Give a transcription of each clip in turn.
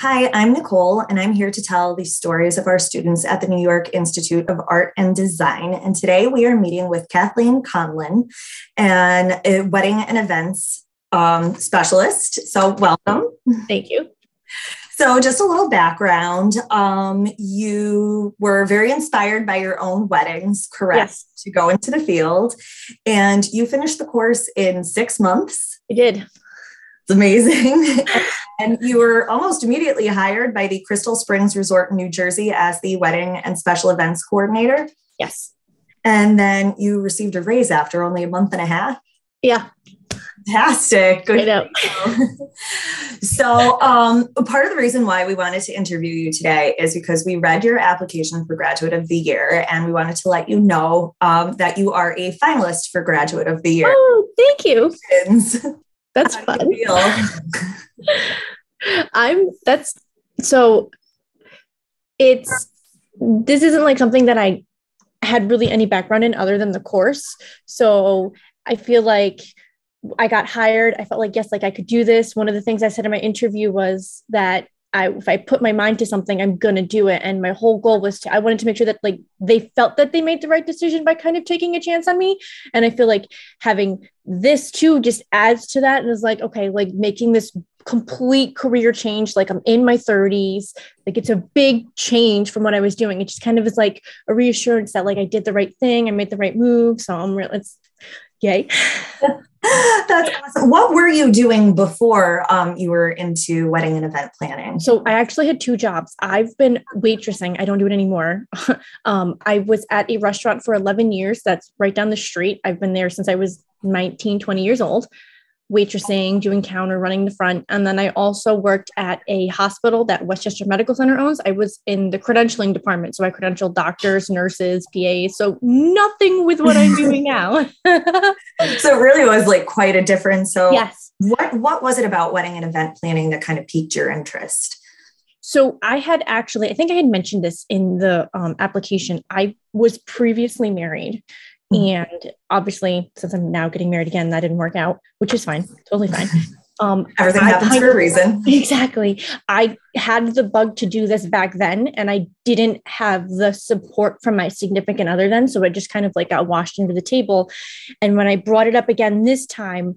Hi, I'm Nicole, and I'm here to tell the stories of our students at the New York Institute of Art and Design. And today we are meeting with Kathleen Conlin, and a wedding and events um, specialist. So, welcome. Thank you. So, just a little background. Um, you were very inspired by your own weddings, correct? Yes. To go into the field, and you finished the course in six months. I did. It's amazing. and you were almost immediately hired by the Crystal Springs Resort in New Jersey as the wedding and special events coordinator. Yes. And then you received a raise after only a month and a half. Yeah. Fantastic. Good. I know. so, um, part of the reason why we wanted to interview you today is because we read your application for Graduate of the Year, and we wanted to let you know um, that you are a finalist for Graduate of the Year. Oh, thank you. That's How fun. do you feel? I'm that's so it's this isn't like something that I had really any background in other than the course. So I feel like I got hired. I felt like, yes, like I could do this. One of the things I said in my interview was that I, if I put my mind to something, I'm going to do it. And my whole goal was to, I wanted to make sure that like they felt that they made the right decision by kind of taking a chance on me. And I feel like having this too just adds to that. And is like, okay, like making this complete career change. Like I'm in my 30s. Like it's a big change from what I was doing. It just kind of is like a reassurance that like I did the right thing. I made the right move. So I'm really, it's yay. That's awesome. What were you doing before um, you were into wedding and event planning? So I actually had two jobs. I've been waitressing. I don't do it anymore. um, I was at a restaurant for 11 years. That's right down the street. I've been there since I was 19, 20 years old waitressing, doing counter, running the front. And then I also worked at a hospital that Westchester Medical Center owns. I was in the credentialing department. So I credentialed doctors, nurses, PAs. So nothing with what I'm doing now. so it really was like quite a difference. So yes. what what was it about wedding and event planning that kind of piqued your interest? So I had actually, I think I had mentioned this in the um, application. I was previously married. Mm-hmm. And obviously, since I'm now getting married again, that didn't work out, which is fine, totally fine. Um, Everything I, happens I, for a reason. Exactly. I had the bug to do this back then, and I didn't have the support from my significant other then. So it just kind of like got washed into the table. And when I brought it up again this time,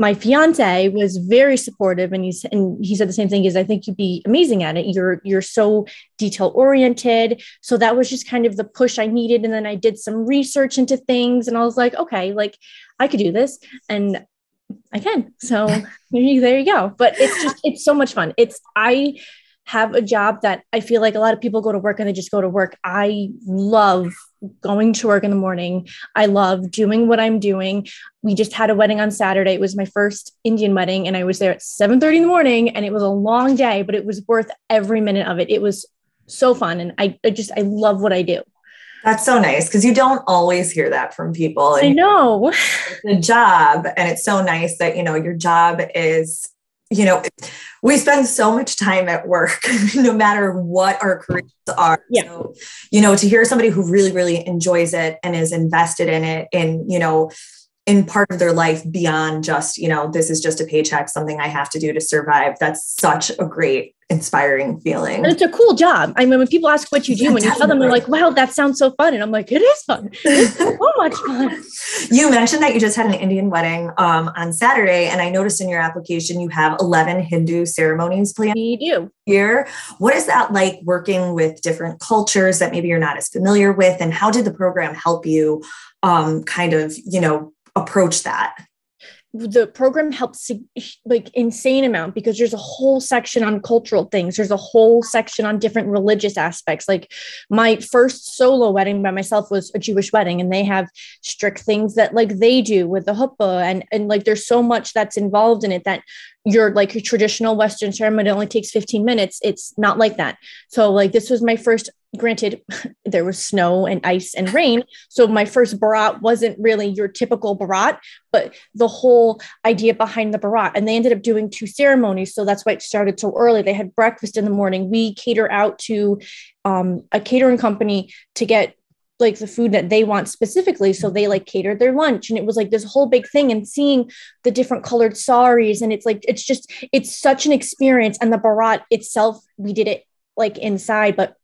my fiance was very supportive and he, and he said the same thing is i think you'd be amazing at it. You're you're so detail oriented so that was just kind of the push i needed and then i did some research into things and i was like okay like i could do this and i can. So there you go. But it's just it's so much fun. It's i have a job that I feel like a lot of people go to work and they just go to work. I love going to work in the morning. I love doing what I'm doing. We just had a wedding on Saturday. It was my first Indian wedding and I was there at 7:30 in the morning and it was a long day, but it was worth every minute of it. It was so fun and I, I just I love what I do. That's so nice because you don't always hear that from people. I know. the job and it's so nice that you know your job is you know, we spend so much time at work, no matter what our careers are. Yeah. So, you know, to hear somebody who really, really enjoys it and is invested in it and, you know, in part of their life beyond just, you know, this is just a paycheck, something I have to do to survive. That's such a great, inspiring feeling. And it's a cool job. I mean, when people ask what you do, yeah, when you tell them, they're like, wow, that sounds so fun. And I'm like, it is fun. It's so much fun. You mentioned that you just had an Indian wedding um, on Saturday. And I noticed in your application, you have 11 Hindu ceremonies planned. You do. Here. What is that like working with different cultures that maybe you're not as familiar with? And how did the program help you um, kind of, you know, approach that? The program helps like insane amount because there's a whole section on cultural things. There's a whole section on different religious aspects. Like my first solo wedding by myself was a jewish wedding and they have strict things that like they do with the huppah and and like there's so much that's involved in it that your like your traditional western ceremony only takes 15 minutes. It's not like that. So like this was my first granted there was snow and ice and rain so my first barat wasn't really your typical barat but the whole idea behind the barat and they ended up doing two ceremonies so that's why it started so early they had breakfast in the morning we cater out to um, a catering company to get like the food that they want specifically. So they like catered their lunch and it was like this whole big thing and seeing the different colored saris. And it's like, it's just, it's such an experience. And the Barat itself, we did it like inside, but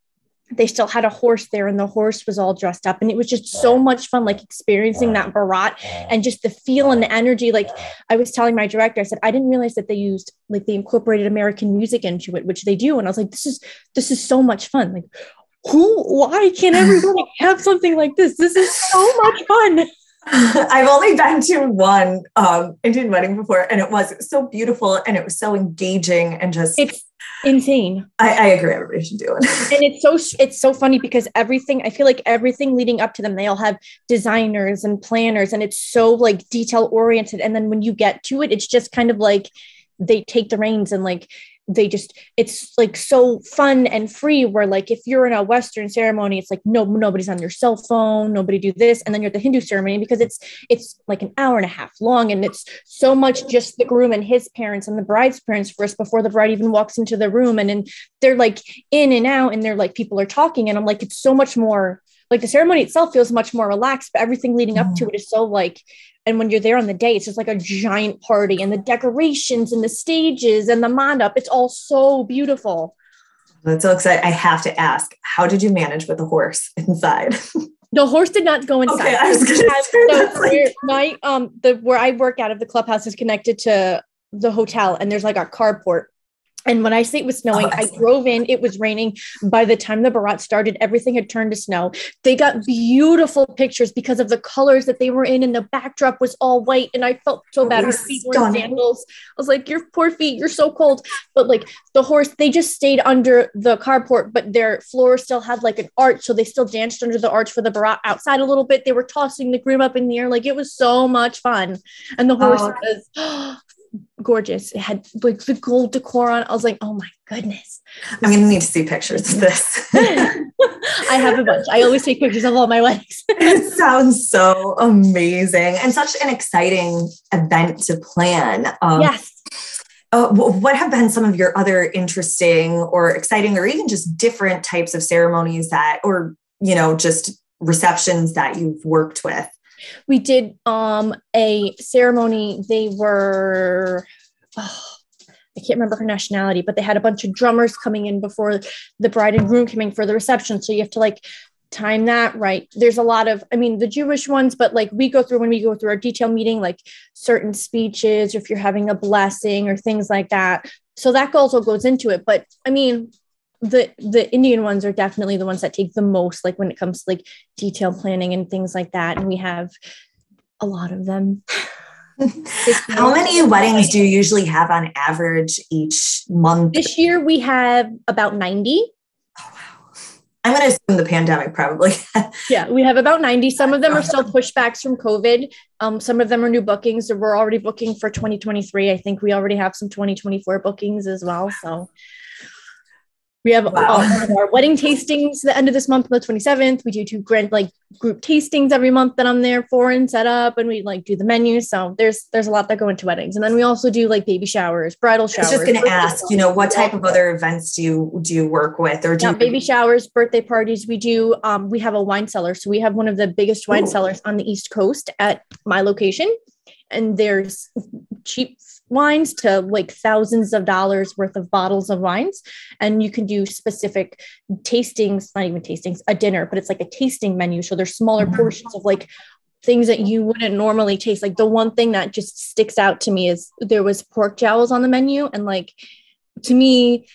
they still had a horse there and the horse was all dressed up. And it was just so much fun like experiencing that barat and just the feel and the energy. Like i was telling my director i said i didn't realize that they used like they incorporated american music into it which they do. And i was like this is this is so much fun. Like who why can't everybody have something like this? This is so much fun. I've only been to one um, Indian wedding before, and it was, so beautiful and it was so engaging and just it's insane. I, I agree. Everybody should do it. and it's so it's so funny because everything I feel like everything leading up to them, they all have designers and planners, and it's so like detail oriented. And then when you get to it, it's just kind of like they take the reins and like they just it's like so fun and free where like if you're in a western ceremony it's like no nobody's on your cell phone nobody do this. And then you're at the hindu ceremony because it's it's like an hour and a half long and it's so much just the groom and his parents and the bride's parents first before the bride even walks into the room. And then they're like in and out and they're like people are talking. And i'm like it's so much more like the ceremony itself feels much more relaxed but everything leading up to mm-hmm. it is so like and when you're there on the day it's just like a giant party and the decorations and the stages and the mandap it's all so beautiful that's so exciting i have to ask how did you manage with the horse inside the horse did not go inside. Okay, I was gonna so like... my um the where I work out of the clubhouse is connected to the hotel, and there's like a carport and when I say it was snowing, oh, I drove in, it was raining. By the time the Barat started, everything had turned to snow. They got beautiful pictures because of the colors that they were in, and the backdrop was all white. And I felt so bad. Her feet were sandals. I was like, Your poor feet, you're so cold. But like the horse, they just stayed under the carport, but their floor still had like an arch. So they still danced under the arch for the Barat outside a little bit. They were tossing the groom up in the air. Like it was so much fun. And the horse oh. was gorgeous. It had like the gold decor on. I was like, oh my goodness. I'm gonna need to see pictures of this. I have a bunch. I always take pictures of all my weddings. it sounds so amazing and such an exciting event to plan. Um, yes. Uh, what have been some of your other interesting or exciting or even just different types of ceremonies that, or, you know, just receptions that you've worked with? We did um, a ceremony. They were, oh, I can't remember her nationality, but they had a bunch of drummers coming in before the bride and groom coming for the reception. So you have to like time that right. There's a lot of, I mean, the Jewish ones, but like we go through when we go through our detail meeting, like certain speeches, or if you're having a blessing or things like that. So that also goes into it. But I mean, the the Indian ones are definitely the ones that take the most, like when it comes to like detail planning and things like that. And we have a lot of them. How many weddings do you usually have on average each month? This year we have about 90. Oh, wow. I'm going to assume the pandemic probably. yeah, we have about 90. Some of them are still pushbacks from COVID. Um, some of them are new bookings. We're already booking for 2023. I think we already have some 2024 bookings as well. So we have wow. our wedding tastings the end of this month the 27th. We do two grand like group tastings every month that I'm there for and set up and we like do the menu. So there's there's a lot that go into weddings. And then we also do like baby showers, bridal showers. I was just gonna ask, you know, what type of other events do you do you work with or do yeah, you- baby showers, birthday parties? We do um we have a wine cellar. So we have one of the biggest wine Ooh. cellars on the East Coast at my location. And there's cheap wines to like thousands of dollars worth of bottles of wines. And you can do specific tastings, not even tastings, a dinner, but it's like a tasting menu. So there's smaller mm-hmm. portions of like things that you wouldn't normally taste. Like the one thing that just sticks out to me is there was pork jowls on the menu. And like to me,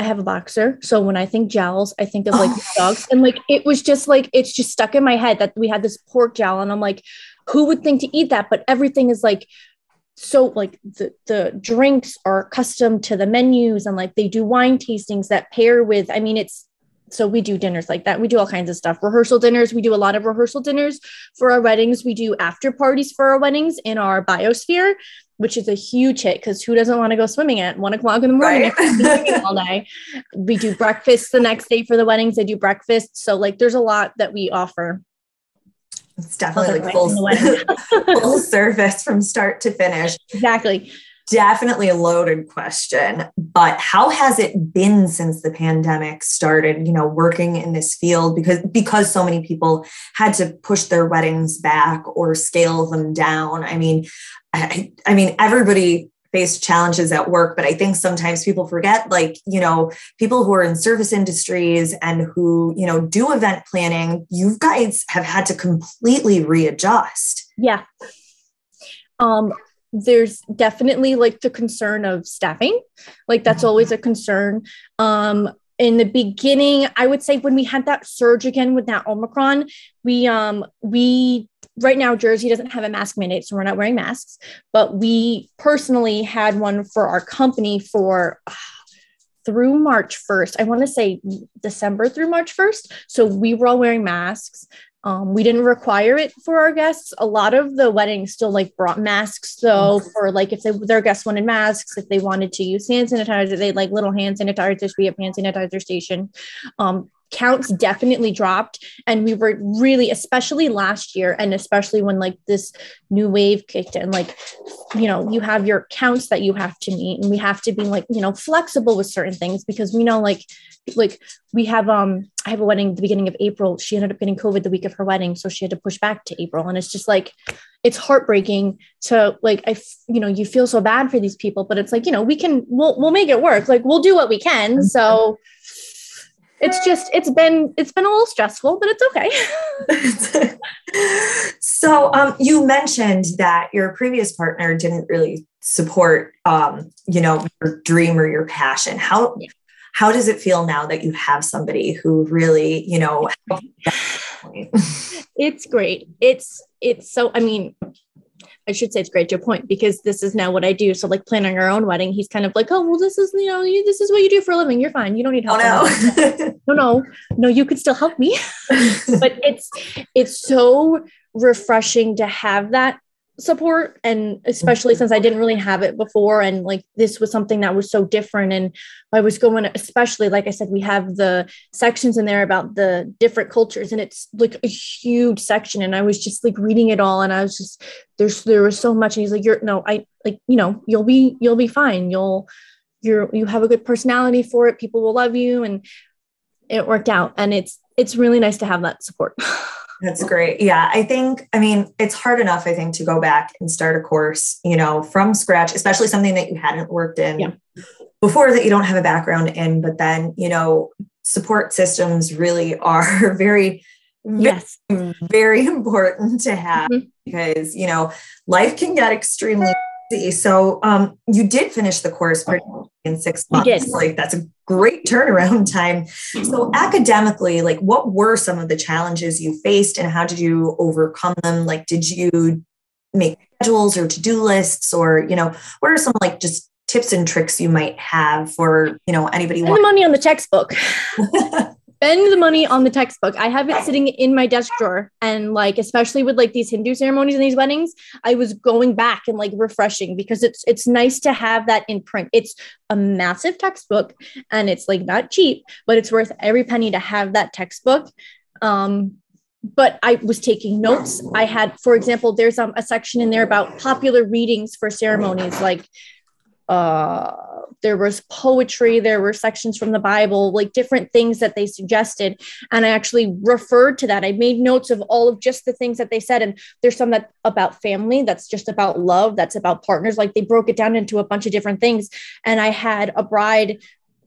I have a boxer. So when I think jowls, I think of like oh. dogs. And like it was just like it's just stuck in my head that we had this pork jowl. And I'm like, who would think to eat that? But everything is like so like the the drinks are custom to the menus and like they do wine tastings that pair with i mean it's so we do dinners like that. We do all kinds of stuff. Rehearsal dinners we do a lot of rehearsal dinners. For our weddings we do after parties for our weddings in our biosphere which is a huge hit because who doesn't want to go swimming at one o'clock in the morning right. all day? We do breakfast the next day for the weddings. They do breakfast. So like there's a lot that we offer it's definitely like full, full service from start to finish. Exactly. definitely a loaded question, but how has it been since the pandemic started, you know, working in this field because because so many people had to push their weddings back or scale them down. I mean, I, I mean everybody faced challenges at work but i think sometimes people forget like you know people who are in service industries and who you know do event planning you guys have had to completely readjust. Yeah. Um there's definitely like the concern of staffing. Like that's always a concern. Um in the beginning i would say when we had that surge again with that omicron we um we right now jersey doesn't have a mask mandate so we're not wearing masks but we personally had one for our company for uh, through march 1st i want to say december through march 1st so we were all wearing masks um, we didn't require it for our guests. A lot of the weddings still like brought masks. though, for like if they, their guests wanted masks, if they wanted to use hand sanitizer, they like little hand sanitizers. We have hand sanitizer station. Um, counts definitely dropped. And we were really especially last year and especially when like this new wave kicked in like you know you have your counts that you have to meet and we have to be like you know flexible with certain things because we know like like we have um i have a wedding the beginning of april. She ended up getting covid the week of her wedding so she had to push back to april. And it's just like it's heartbreaking to like i you know you feel so bad for these people but it's like you know we can we'll, we'll make it work. Like we'll do what we can. So it's just it's been it's been a little stressful but it's okay. So um, you mentioned that your previous partner didn't really support um, you know your dream or your passion. How yeah. how does it feel now that you have somebody who really you know it's great. It's it's so i mean I should say it's great to a point because this is now what I do. So like planning our own wedding, he's kind of like, oh well, this is you know you, this is what you do for a living. You're fine. You don't need help. Oh, no. no, no, no. You could still help me, but it's it's so refreshing to have that support and especially since i didn't really have it before and like this was something that was so different and i was going especially like i said we have the sections in there about the different cultures and it's like a huge section and i was just like reading it all and i was just there's there was so much and he's like you're no i like you know you'll be you'll be fine. You'll you're you have a good personality for it. People will love you and it worked out and it's it's really nice to have that support That's great. Yeah, I think, I mean, it's hard enough, I think, to go back and start a course, you know, from scratch, especially something that you hadn't worked in yeah. before that you don't have a background in. But then, you know, support systems really are very, yes. very, very important to have mm-hmm. because, you know, life can get extremely busy. So um, you did finish the course in six months. Like that's a great turnaround time. So mm-hmm. academically, like what were some of the challenges you faced and how did you overcome them? Like did you make schedules or to-do lists or, you know, what are some like just tips and tricks you might have for, you know, anybody Spend the money on the textbook. spend the money on the textbook. I have it sitting in my desk drawer. And like, especially with like these Hindu ceremonies and these weddings, I was going back and like refreshing because it's it's nice to have that in print. It's a massive textbook and it's like not cheap, but it's worth every penny to have that textbook. Um, but I was taking notes. I had, for example, there's um, a section in there about popular readings for ceremonies, like uh, there was poetry, there were sections from the Bible, like different things that they suggested. And I actually referred to that. I made notes of all of just the things that they said. And there's some that about family, that's just about love, that's about partners. Like they broke it down into a bunch of different things. And I had a bride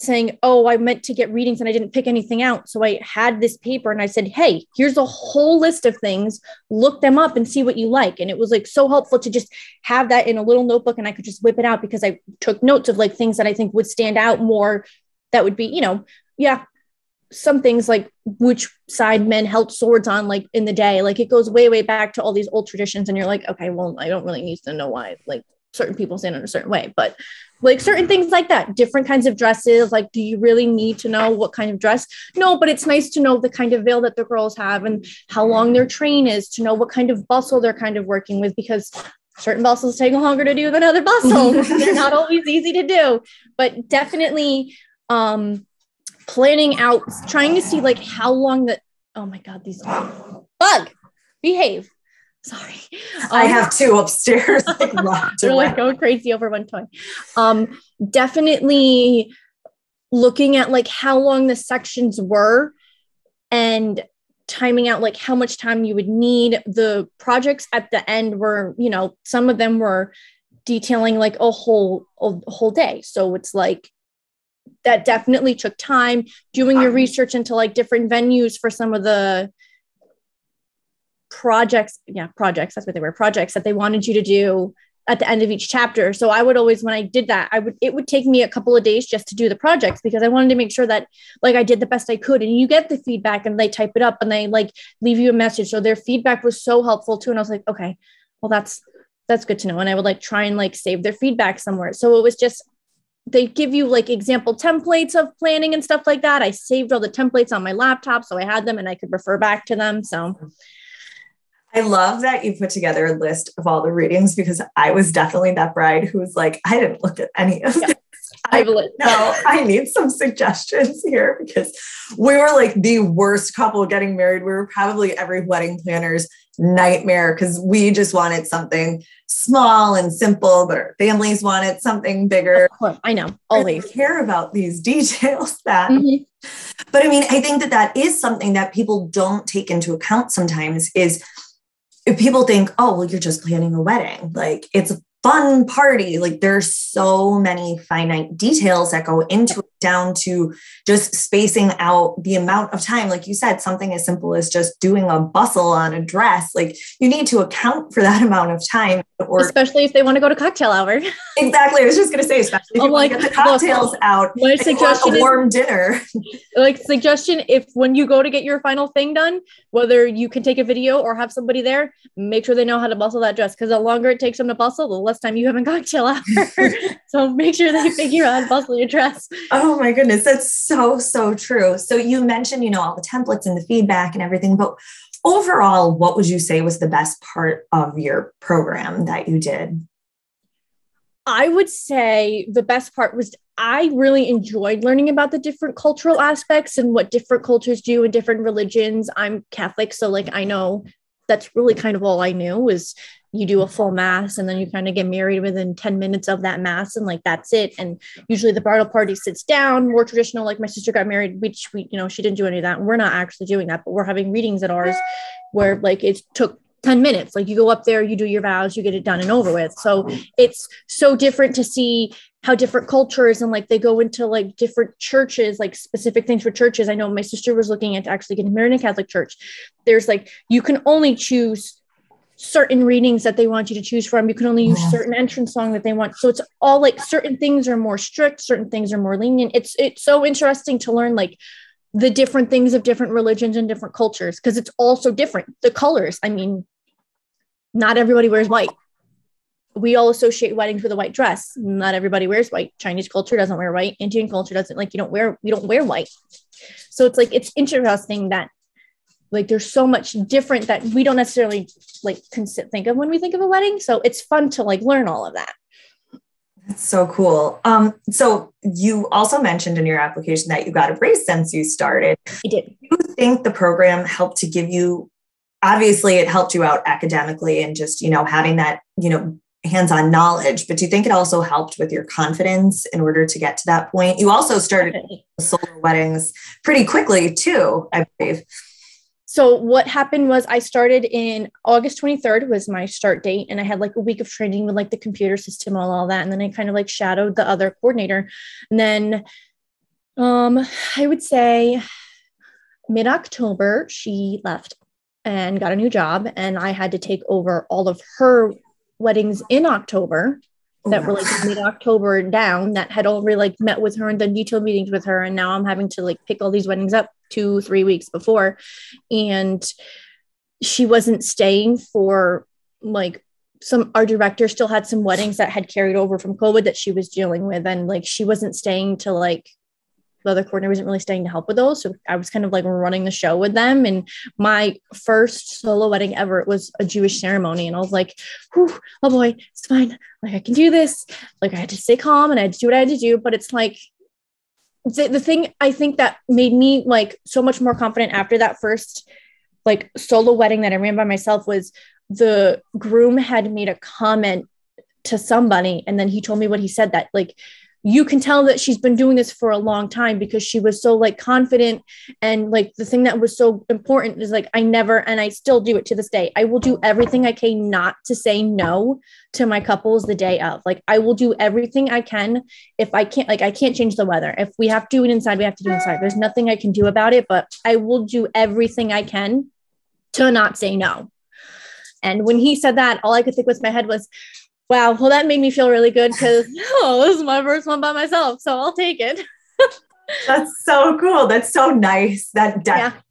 saying, Oh, I meant to get readings and I didn't pick anything out. So I had this paper and I said, Hey, here's a whole list of things. Look them up and see what you like. And it was like so helpful to just have that in a little notebook and I could just whip it out because I took notes of like things that I think would stand out more. That would be, you know, yeah, some things like which side men held swords on like in the day. Like it goes way, way back to all these old traditions. And you're like, okay, well, I don't really need to know why. Like certain people stand in a certain way, but like certain things like that, different kinds of dresses. Like, do you really need to know what kind of dress? No, but it's nice to know the kind of veil that the girls have and how long their train is to know what kind of bustle they're kind of working with because certain bustles take longer to do than other bustles. they're not always easy to do, but definitely um planning out, trying to see like how long that oh my god, these bug behave Sorry. I have um, two upstairs. Like, They're like going crazy over one toy. Um, definitely looking at like how long the sections were and timing out like how much time you would need. The projects at the end were, you know, some of them were detailing like a whole a whole day. So it's like that definitely took time doing your research into like different venues for some of the projects yeah projects that's what they were projects that they wanted you to do at the end of each chapter. So i would always when i did that i would it would take me a couple of days just to do the projects because i wanted to make sure that like i did the best i could. And you get the feedback and they type it up and they like leave you a message. So their feedback was so helpful too. And i was like okay well that's that's good to know. And i would like try and like save their feedback somewhere. So it was just they give you like example templates of planning and stuff like that. I saved all the templates on my laptop so I had them and I could refer back to them. So I love that you put together a list of all the readings because I was definitely that bride who was like, I didn't look at any of yeah. this. I know I need some suggestions here because we were like the worst couple getting married. We were probably every wedding planner's nightmare because we just wanted something small and simple, but our families wanted something bigger. I know, always care about these details. That, mm-hmm. but I mean, I think that that is something that people don't take into account sometimes. Is if people think, oh, well, you're just planning a wedding, like it's a fun party. Like there's so many finite details that go into it, down to just spacing out the amount of time. Like you said, something as simple as just doing a bustle on a dress. Like you need to account for that amount of time. Or especially if they want to go to cocktail hour. exactly. I was just gonna say, especially if you like, want to get the cocktails look, out. My suggestion a warm is, dinner. like suggestion, if when you go to get your final thing done, whether you can take a video or have somebody there, make sure they know how to bustle that dress. Because the longer it takes them to bustle, the less time you have in cocktail hour. so make sure they figure out how to bustle your dress. Oh Oh my goodness, that's so so true. So you mentioned, you know, all the templates and the feedback and everything, but overall, what would you say was the best part of your program that you did? I would say the best part was I really enjoyed learning about the different cultural aspects and what different cultures do in different religions. I'm Catholic, so like I know that's really kind of all I knew was you do a full mass and then you kind of get married within 10 minutes of that mass and like that's it. And usually the bridal party sits down more traditional like my sister got married which we you know she didn't do any of that. We're not actually doing that but we're having readings at ours where like it took 10 minutes. Like you go up there you do your vows you get it done and over with. So it's so different to see how different cultures and like they go into like different churches like specific things for churches i know my sister was looking at actually getting married in a catholic church there's like you can only choose certain readings that they want you to choose from. You can only use certain entrance song that they want. So it's all like certain things are more strict, certain things are more lenient. It's it's so interesting to learn like the different things of different religions and different cultures because it's all so different. The colors, I mean, not everybody wears white. We all associate weddings with a white dress. Not everybody wears white. Chinese culture doesn't wear white. Indian culture doesn't like you don't wear you don't wear white. So it's like it's interesting that like there's so much different that we don't necessarily like consider, think of when we think of a wedding so it's fun to like learn all of that that's so cool um so you also mentioned in your application that you got a raise since you started i did do you think the program helped to give you obviously it helped you out academically and just you know having that you know hands-on knowledge but do you think it also helped with your confidence in order to get to that point? You also started solo weddings pretty quickly too i believe. So what happened was I started in August 23rd was my start date and I had like a week of training with like the computer system and all that and then I kind of like shadowed the other coordinator. And then um I would say mid October she left and got a new job and I had to take over all of her weddings in October that were like mid October down that had already like met with her and done detailed meetings with her. And now I'm having to like pick all these weddings up two, three weeks before. And she wasn't staying for like some our director still had some weddings that had carried over from COVID that she was dealing with. And like she wasn't staying to like the other coordinator wasn't really staying to help with those. So I was kind of like running the show with them. And my first solo wedding ever, was a Jewish ceremony. And I was like, oh boy, it's fine. Like I can do this. Like I had to stay calm and I had to do what I had to do. But it's like the, the thing I think that made me like so much more confident after that first like solo wedding that I ran by myself was the groom had made a comment to somebody and then he told me what he said that like you can tell that she's been doing this for a long time because she was so like confident and like the thing that was so important is like I never and I still do it to this day. I will do everything I can not to say no to my couples the day of. Like I will do everything I can if I can't like I can't change the weather. If we have to do it inside, we have to do it inside. There's nothing I can do about it, but I will do everything I can to not say no. And when he said that, all I could think with my head was, Wow. Well, that made me feel really good because oh, this is my first one by myself. So I'll take it. That's so cool. That's so nice. That definitely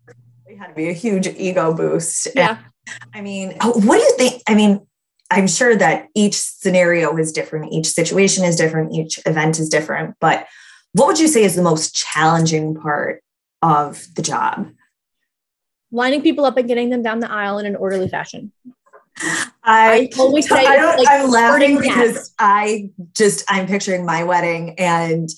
yeah. had to be a huge ego boost. Yeah. And, I mean, oh, what do you think? I mean, I'm sure that each scenario is different, each situation is different, each event is different. But what would you say is the most challenging part of the job? Lining people up and getting them down the aisle in an orderly fashion. I, I always say I like I'm laughing because I just I'm picturing my wedding and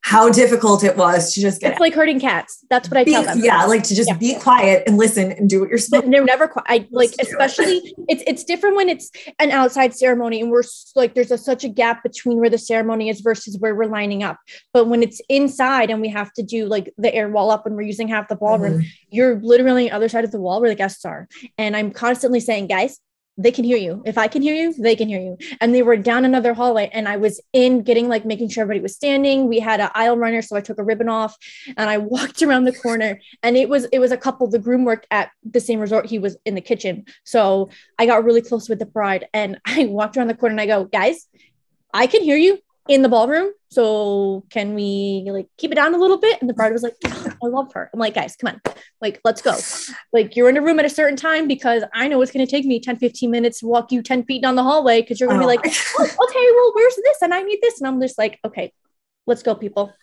how difficult it was to just get it's like herding cats. That's what I be, tell them. Yeah, like to just yeah. be quiet and listen and do what you're supposed. They're never quiet. I like especially it's it's different when it's an outside ceremony and we're like there's a, such a gap between where the ceremony is versus where we're lining up. But when it's inside and we have to do like the air wall up and we're using half the ballroom, mm-hmm. you're literally on the other side of the wall where the guests are. And I'm constantly saying, guys, they can hear you. If I can hear you, they can hear you. And they were down another hallway and I was in getting like making sure everybody was standing. We had an aisle runner. So I took a ribbon off and I walked around the corner and it was, it was a couple, the groom worked at the same resort. He was in the kitchen. So I got really close with the bride and I walked around the corner and I go, guys, I can hear you in the ballroom. So can we like keep it down a little bit? And the bride was like, oh, I love her. I'm like, guys, come on. Like, let's go. Like you're in a room at a certain time because I know it's going to take me 10, 15 minutes to walk you 10 feet down the hallway. Cause you're going to oh. be like, oh, okay, well, where's this? And I need this. And I'm just like, okay, let's go people.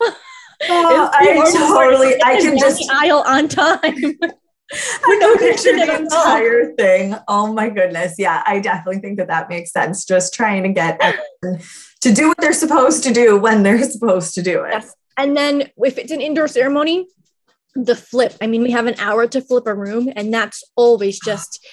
Oh, I totally, I can just aisle on time. I picture the entire thing. Oh my goodness. Yeah, I definitely think that that makes sense. Just trying to get to do what they're supposed to do when they're supposed to do it. Yes. And then if it's an indoor ceremony, the flip. I mean, we have an hour to flip a room, and that's always just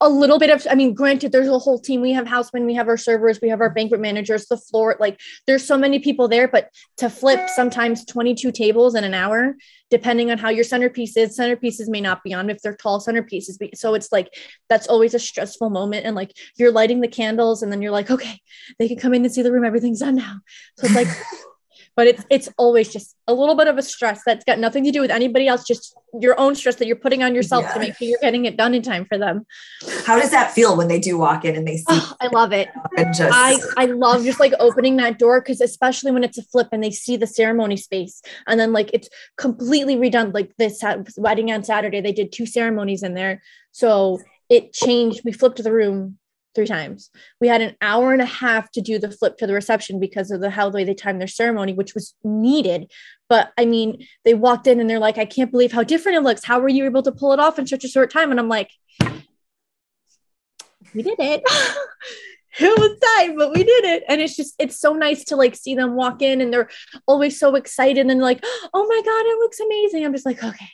a little bit of i mean granted there's a whole team. We have housemen we have our servers we have our banquet managers the floor like there's so many people there but to flip sometimes 22 tables in an hour depending on how your centerpiece is centerpieces may not be on if they're tall centerpieces so it's like that's always a stressful moment and like you're lighting the candles and then you're like okay they can come in and see the room everything's done now. So it's like but it's it's always just a little bit of a stress that's got nothing to do with anybody else just your own stress that you're putting on yourself yeah. to make sure you're getting it done in time for them. How does that feel when they do walk in and they see oh, i love it. just... i i love just like opening that door because especially when it's a flip and they see the ceremony space and then like it's completely redone like this wedding on saturday they did two ceremonies in there. So it changed we flipped the room three times. We had an hour and a half to do the flip to the reception because of the how the way they timed their ceremony, which was needed. But I mean, they walked in and they're like, I can't believe how different it looks. How were you able to pull it off in such a short time? And I'm like, we did it. it was time, but we did it. And it's just, it's so nice to like see them walk in and they're always so excited and like, oh my God, it looks amazing. I'm just like, okay.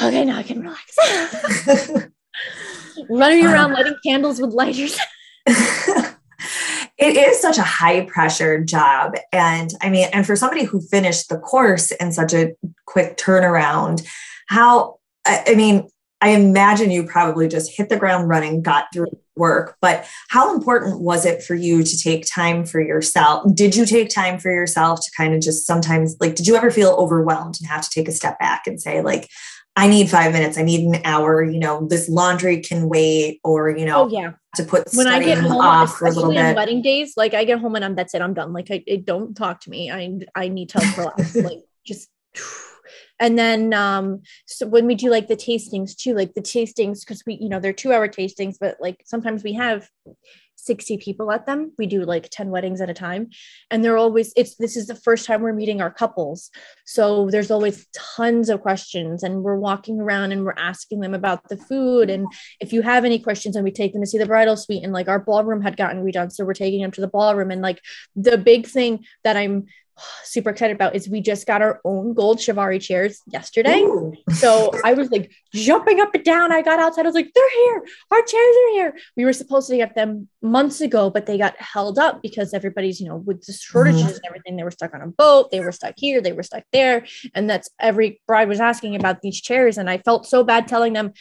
Okay, now I can relax. running around um, lighting candles with lighters. it is such a high pressure job. And I mean, and for somebody who finished the course in such a quick turnaround, how, I mean, I imagine you probably just hit the ground running, got through work, but how important was it for you to take time for yourself? Did you take time for yourself to kind of just sometimes, like, did you ever feel overwhelmed and have to take a step back and say, like, I need five minutes. I need an hour. You know, this laundry can wait, or you know, oh, yeah, to put when I get home, off for a little bit. wedding days, like I get home and I'm that's it. I'm done. Like I, I don't talk to me. I I need to relax. like just. And then um so when we do like the tastings too, like the tastings, because we, you know, they're two hour tastings, but like sometimes we have 60 people at them. We do like 10 weddings at a time. And they're always, it's this is the first time we're meeting our couples. So there's always tons of questions. And we're walking around and we're asking them about the food. And if you have any questions, and we take them to see the bridal suite. And like our ballroom had gotten redone. So we're taking them to the ballroom. And like the big thing that I'm super excited about is we just got our own gold Chiavari chairs yesterday. Ooh. So I was like jumping up and down. I got outside. I was like, they're here. Our chairs are here. We were supposed to get them months ago, but they got held up because everybody's, you know, with the shortages mm-hmm. and everything, they were stuck on a boat. They were stuck here. They were stuck there. And that's every bride was asking about these chairs. And I felt so bad telling them,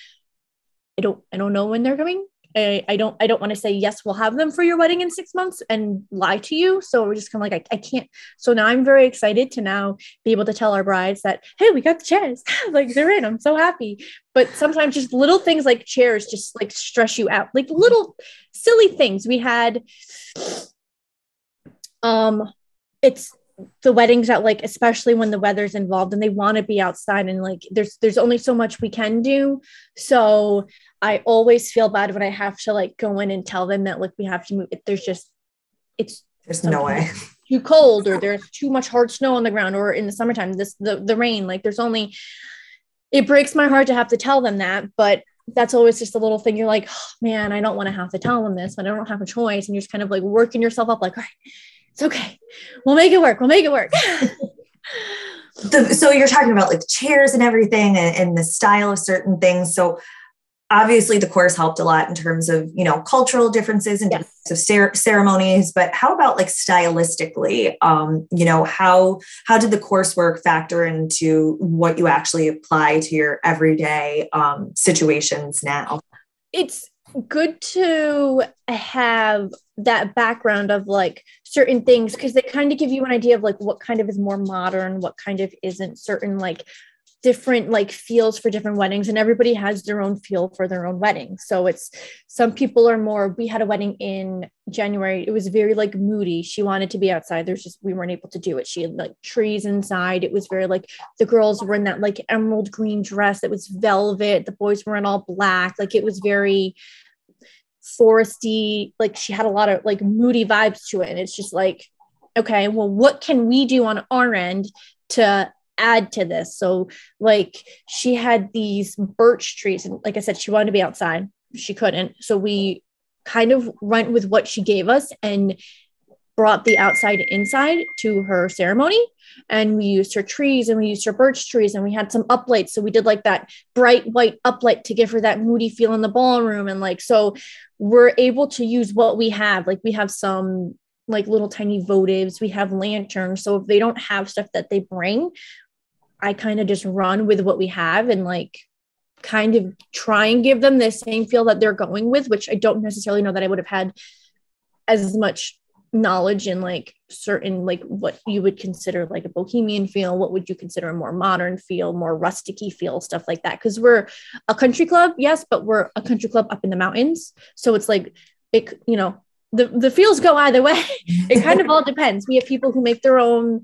I don't, I don't know when they're coming. I, I don't I don't want to say yes, we'll have them for your wedding in six months and lie to you. So we're just kind of like I, I can't. So now I'm very excited to now be able to tell our brides that hey, we got the chairs. like they're in. I'm so happy. But sometimes just little things like chairs just like stress you out. Like little silly things. We had um it's the weddings that like especially when the weather's involved and they want to be outside and like there's there's only so much we can do so i always feel bad when i have to like go in and tell them that like we have to move it there's just it's there's no way too cold or there's too much hard snow on the ground or in the summertime this the, the rain like there's only it breaks my heart to have to tell them that but that's always just a little thing you're like oh, man i don't want to have to tell them this but i don't have a choice and you're just kind of like working yourself up like all right it's okay. We'll make it work. We'll make it work. the, so you're talking about like chairs and everything and, and the style of certain things. So obviously the course helped a lot in terms of you know cultural differences and yes. of cer- ceremonies but how about like stylistically um you know how how did the coursework factor into what you actually apply to your everyday um situations now it's good to have that background of like certain things because they kind of give you an idea of like what kind of is more modern what kind of isn't certain like different like feels for different weddings and everybody has their own feel for their own wedding. So it's some people are more we had a wedding in january it was very like moody she wanted to be outside there's just we weren't able to do it she had like trees inside it was very like the girls were in that like emerald green dress that was velvet the boys were in all black like it was very foresty like she had a lot of like moody vibes to it and it's just like okay well what can we do on our end to add to this. So like she had these birch trees and like i said she wanted to be outside. She couldn't. So we kind of went with what she gave us and brought the outside inside to her ceremony. And we used her trees and we used her birch trees and we had some uplights. So we did like that bright white uplight to give her that moody feel in the ballroom. And like so we're able to use what we have. Like we have some like little tiny votives. We have lanterns. So if they don't have stuff that they bring i kind of just run with what we have and like kind of try and give them the same feel that they're going with which i don't necessarily know that i would have had as much knowledge in like certain like what you would consider like a bohemian feel what would you consider a more modern feel more rusticy feel stuff like that. Because we're a country club yes but we're a country club up in the mountains. So it's like it you know the the feels go either way. It kind of all depends. We have people who make their own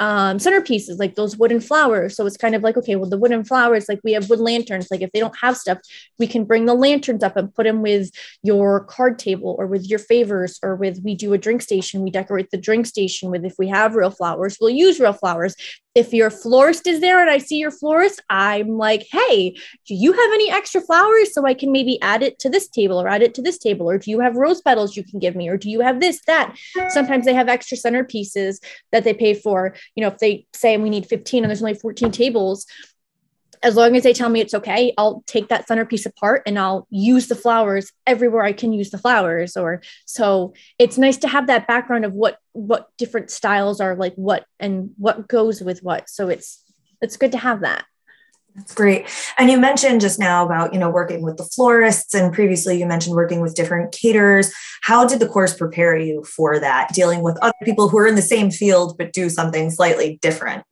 um, centerpieces, like those wooden flowers. So it's kind of like, okay, well, the wooden flowers, like we have wood lanterns. Like if they don't have stuff, we can bring the lanterns up and put them with your card table or with your favors or with we do a drink station. We decorate the drink station with if we have real flowers, we'll use real flowers if your florist is there and I see your florist, I'm like, hey, do you have any extra flowers so I can maybe add it to this table or add it to this table? Or do you have rose petals you can give me? Or do you have this, that? Sometimes they have extra centerpieces that they pay for. You know, if they say we need 15 and there's only 14 tables, as long as they tell me it's okay, I'll take that centerpiece apart and I'll use the flowers everywhere I can use the flowers. Or so it's nice to have that background of what what different styles are like what and what goes with what. So it's it's good to have that. That's great. And you mentioned just now about, you know, working with the florists and previously you mentioned working with different caterers. How did the course prepare you for that, dealing with other people who are in the same field but do something slightly different?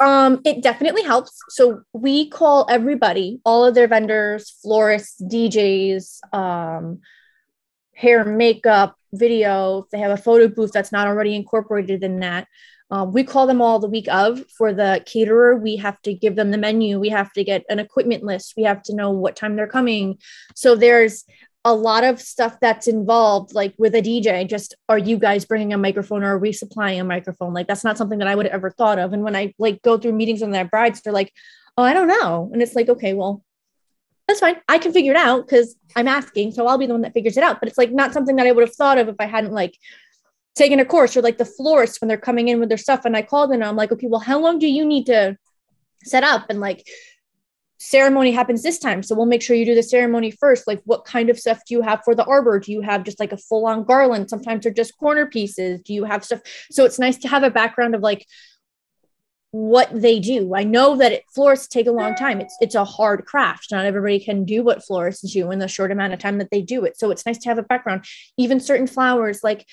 Um, it definitely helps. So we call everybody, all of their vendors, florists, DJs, um, hair, makeup, video. They have a photo booth that's not already incorporated in that, um, we call them all the week of. For the caterer, we have to give them the menu. We have to get an equipment list. We have to know what time they're coming. So there's a lot of stuff that's involved like with a dj just are you guys bringing a microphone or are we supplying a microphone like that's not something that i would have ever thought of and when i like go through meetings with their brides they're like oh i don't know and it's like okay well that's fine. I can figure it out because i'm asking so i'll be the one that figures it out. But it's like not something that i would have thought of if i hadn't like taken a course or like the florist when they're coming in with their stuff and i called them and i'm like okay well how long do you need to set up? And like ceremony happens this time so we'll make sure you do the ceremony first. Like what kind of stuff do you have for the arbor? Do you have just like a full on garland? Sometimes they're just corner pieces. Do you have stuff? So it's nice to have a background of like what they do. I know that it, florists take a long time. It's it's a hard craft. Not everybody can do what florists do in the short amount of time that they do it. So it's nice to have a background. Even certain flowers like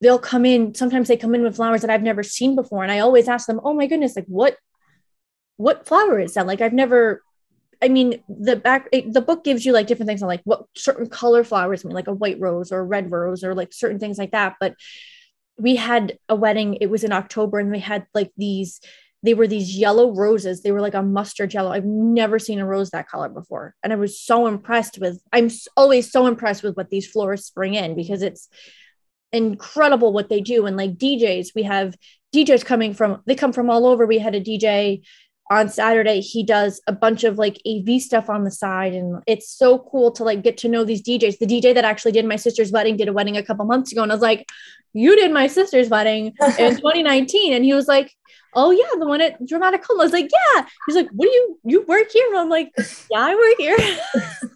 they'll come in sometimes they come in with flowers that i've never seen before and i always ask them oh my goodness like what what flower is that? Like i've never I mean, the back it, the book gives you like different things on like what certain color flowers mean, like a white rose or a red rose or like certain things like that. But we had a wedding, it was in October, and we had like these, they were these yellow roses. They were like a mustard yellow. I've never seen a rose that color before. And I was so impressed with, I'm always so impressed with what these florists bring in because it's incredible what they do. And like DJs, we have DJs coming from, they come from all over. We had a DJ on Saturday he does a bunch of like AV stuff on the side and it's so cool to like get to know these DJs. The DJ that actually did my sister's wedding did a wedding a couple months ago and I was like, "You did my sister's wedding in 2019." And he was like, "Oh yeah, the one at Dramatic Home." I was like, "Yeah." He's like, "What do you you work here?" And I'm like, "Yeah, I work here."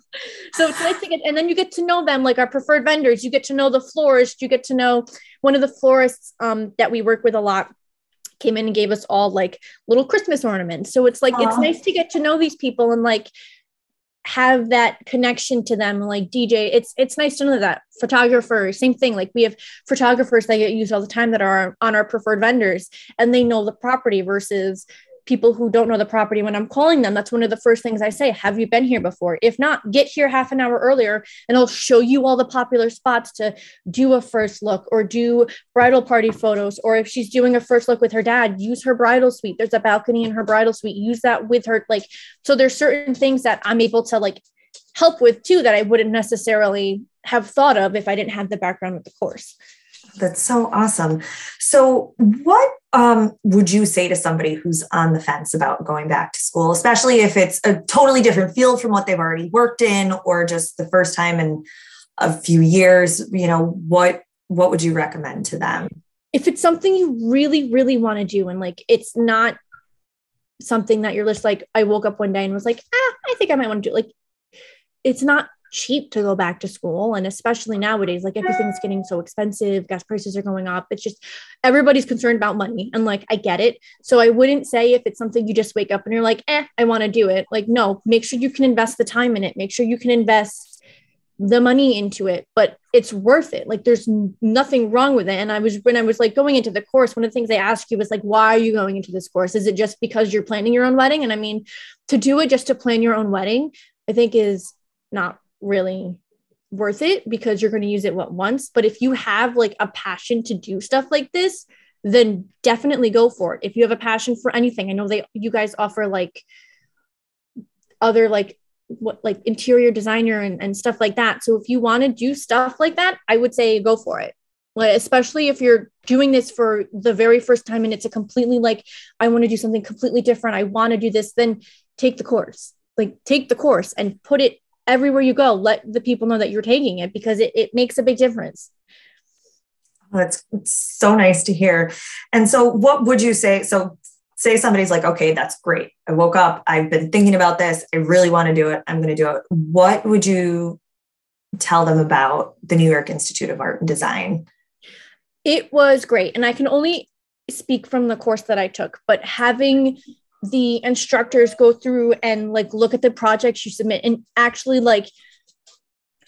so it's nice to get and then you get to know them like our preferred vendors. You get to know the florist, you get to know one of the florists um, that we work with a lot came in and gave us all like little Christmas ornaments. So it's like Aww. it's nice to get to know these people and like have that connection to them like dj it's it's nice to know that photographer same thing like we have photographers that get used all the time that are on our preferred vendors and they know the property versus people who don't know the property when I'm calling them, that's one of the first things I say. Have you been here before? If not, get here half an hour earlier and I'll show you all the popular spots to do a first look or do bridal party photos. Or if she's doing a first look with her dad, use her bridal suite. There's a balcony in her bridal suite. Use that with her. Like, so there's certain things that I'm able to like help with too that I wouldn't necessarily have thought of if I didn't have the background with the course. That's so awesome. So, what um, would you say to somebody who's on the fence about going back to school, especially if it's a totally different field from what they've already worked in, or just the first time in a few years? You know, what what would you recommend to them? If it's something you really, really want to do, and like it's not something that you're just like, I woke up one day and was like, ah, I think I might want to do. It. Like, it's not cheap to go back to school. And especially nowadays like everything's getting so expensive gas prices are going up. It's just everybody's concerned about money. And like i get it. So i wouldn't say if it's something you just wake up and you're like eh i want to do it. Like no make sure you can invest the time in it. Make sure you can invest the money into it. But it's worth it. Like there's nothing wrong with it. And i was when i was like going into the course one of the things they ask you was like why are you going into this course? Is it just because you're planning your own wedding? And i mean to do it just to plan your own wedding i think is not really worth it because you're going to use it what once. But if you have like a passion to do stuff like this then definitely go for it. If you have a passion for anything i know they you guys offer like other like what like interior designer and, and stuff like that. So if you want to do stuff like that i would say go for it. Like, especially if you're doing this for the very first time and it's a completely like i want to do something completely different i want to do this then take the course. Like take the course and put it everywhere you go, let the people know that you're taking it because it, it makes a big difference. Oh, that's so nice to hear. And so, what would you say? So, say somebody's like, okay, that's great. I woke up, I've been thinking about this, I really want to do it, I'm going to do it. What would you tell them about the New York Institute of Art and Design? It was great. And I can only speak from the course that I took, but having the instructors go through and like look at the projects you submit and actually like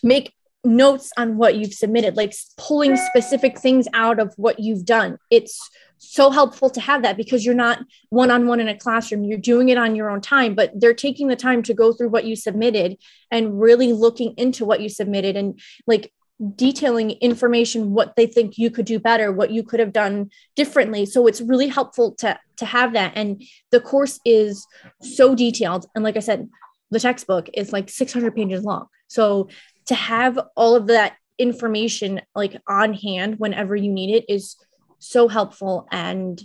make notes on what you've submitted like pulling specific things out of what you've done. It's so helpful to have that because you're not one on one in a classroom. You're doing it on your own time but they're taking the time to go through what you submitted and really looking into what you submitted and like detailing information what they think you could do better what you could have done differently. So it's really helpful to to have that. And the course is so detailed. And like i said the textbook is like 600 pages long. So to have all of that information like on hand whenever you need it is so helpful. And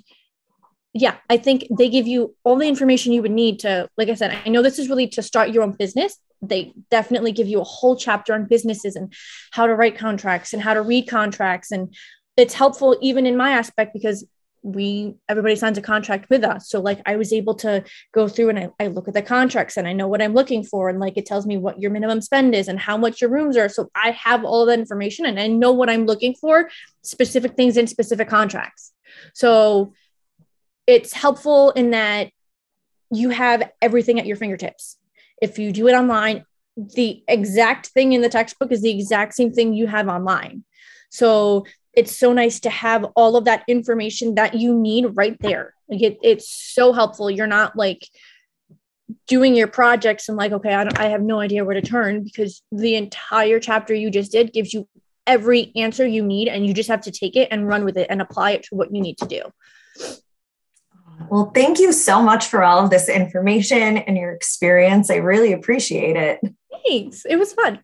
yeah i think they give you all the information you would need to like i said i know this is really to start your own business they definitely give you a whole chapter on businesses and how to write contracts and how to read contracts. And it's helpful even in my aspect because we everybody signs a contract with us. So like i was able to go through and I, I, look at the contracts and i know what i'm looking for. And like it tells me what your minimum spend is and how much your rooms are. So i have all that information and i know what i'm looking for specific things in specific contracts. So it's helpful in that you have everything at your fingertips if you do it online the exact thing in the textbook is the exact same thing you have online so it's so nice to have all of that information that you need right there. Like it, it's so helpful. You're not like doing your projects and like, okay, I, I have no idea where to turn because the entire chapter you just did gives you every answer you need and you just have to take it and run with it and apply it to what you need to do. Well, thank you so much for all of this information and your experience. I really appreciate it. Thanks. It was fun.